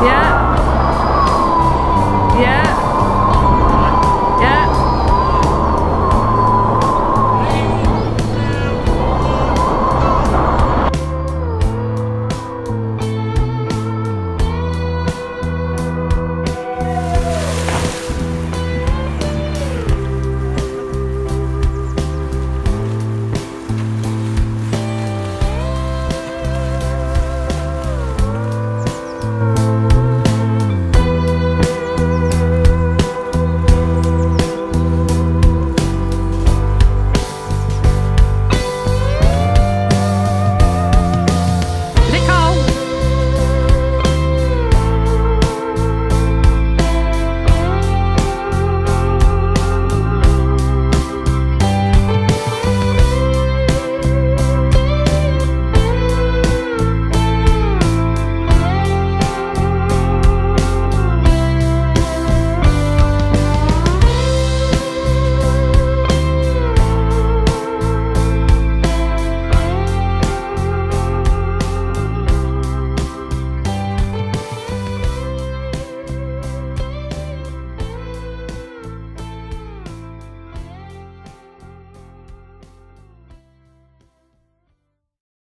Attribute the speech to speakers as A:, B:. A: Yeah.